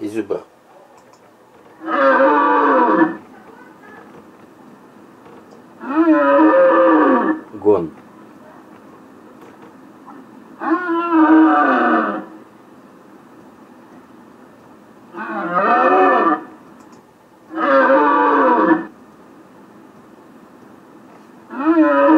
и зуба. Гон. Mm-hmm.